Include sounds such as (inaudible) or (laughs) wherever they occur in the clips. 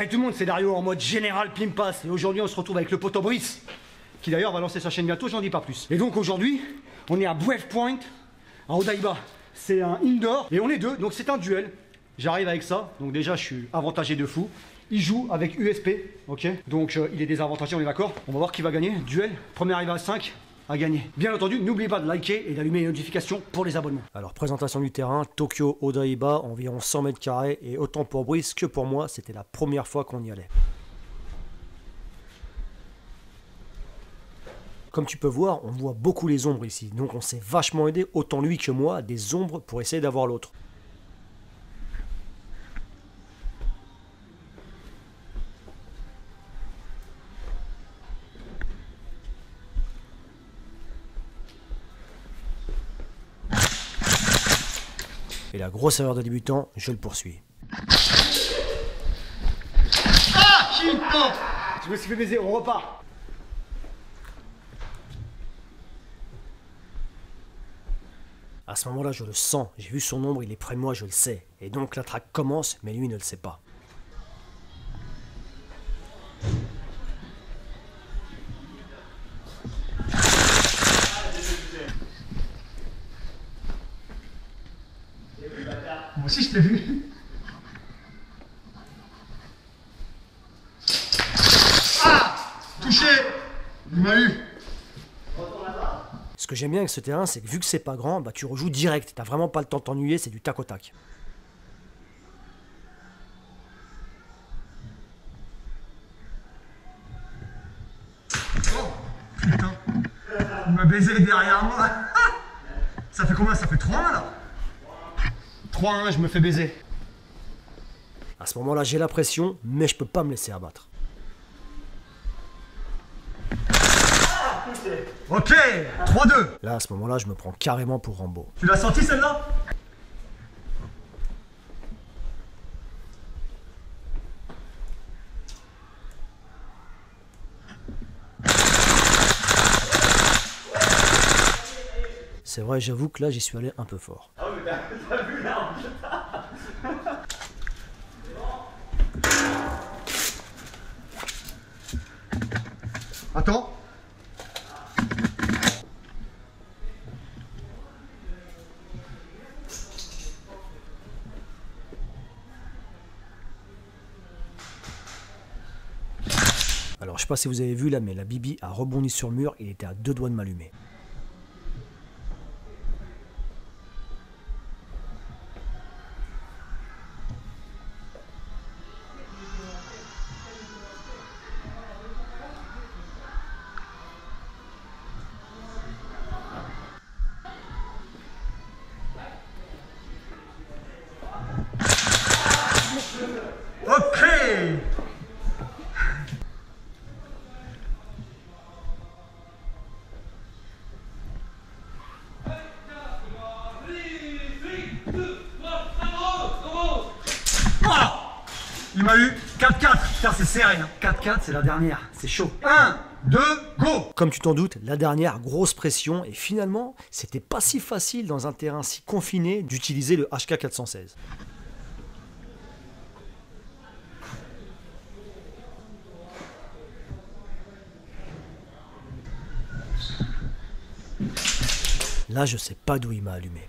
Salut tout le monde, c'est Dario en mode général Pimpas. Et aujourd'hui, on se retrouve avec le poteau Brice, qui d'ailleurs va lancer sa chaîne bientôt, j'en dis pas plus. Et donc aujourd'hui, on est à Brave Point, à Odaiba. C'est un indoor, et on est deux, donc c'est un duel. J'arrive avec ça, donc déjà, je suis avantagé de fou. Il joue avec USP, ok? Donc euh, il est désavantagé, on est d'accord? On va voir qui va gagner. Duel, premier arrivé à 5, gagner. Bien entendu, n'oubliez pas de liker et d'allumer les notifications pour les abonnements. Alors, présentation du terrain, Tokyo Odaiba, environ 100 mètres carrés, et autant pour Brice que pour moi, c'était la première fois qu'on y allait. Comme tu peux voir, on voit beaucoup les ombres ici, donc on s'est vachement aidé, autant lui que moi, des ombres pour essayer d'avoir l'autre. Et la grosse erreur de débutant, je le poursuis. Ah Putain Je me suis fait baiser, on repart À ce moment-là, je le sens, j'ai vu son ombre, il est près de moi, je le sais. Et donc la traque commence, mais lui ne le sait pas. Aussi je t'ai vu. Ah Touché Il m'a eu. Ce que j'aime bien avec ce terrain, c'est que vu que c'est pas grand, bah tu rejoues direct. T'as vraiment pas le temps de t'ennuyer, c'est du tac au tac. Putain. Il m'a baisé derrière moi. (laughs) Ça fait combien? Ça fait 3-1 là? 3-1, je me fais baiser. À ce moment-là, j'ai la pression, mais je peux pas me laisser abattre. Ok 3-2 Là, à ce moment-là, je me prends carrément pour Rambo. Tu l'as senti celle-là? C'est vrai, j'avoue que là, j'y suis allé un peu fort. Attends. Alors, je sais pas si vous avez vu là, mais la Bibi a rebondi sur le mur, il était à deux doigts de m'allumer. Il m'a eu 4-4 Putain c'est serré hein. 4-4 c'est la dernière, c'est chaud 1, 2, go Comme tu t'en doutes, la dernière, grosse pression, et finalement, c'était pas si facile dans un terrain si confiné d'utiliser le HK416. Là, je sais pas d'où il m'a allumé.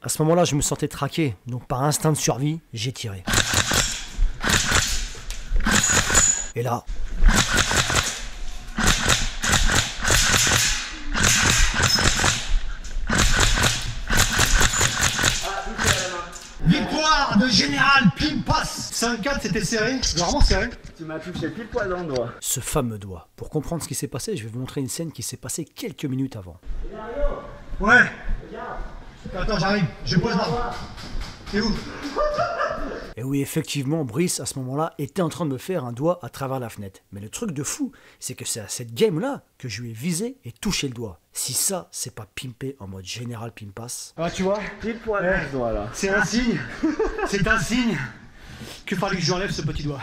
À ce moment-là, je me sentais traqué, donc par instinct de survie, j'ai tiré. Et là, Victoire de Général Pimpas 5-4 c'était serré, vraiment serré. Tu m'as touché pile poil dans le doigt. ce fameux doigt. Pour comprendre ce qui s'est passé, je vais vous montrer une scène qui s'est passée quelques minutes avant. Ouais Attends, j'arrive, je pose là. T'es où? Et oui, effectivement, Brice, à ce moment-là, était en train de me faire un doigt à travers la fenêtre. Mais le truc de fou, c'est que c'est à cette game-là que je lui ai visé et touché le doigt. Si ça, c'est pas pimper en mode général pimpas, Ah, tu vois, Pile poil Eh. ce doigt là. c'est un signe, c'est un signe que fallait que j'enlève ce petit doigt.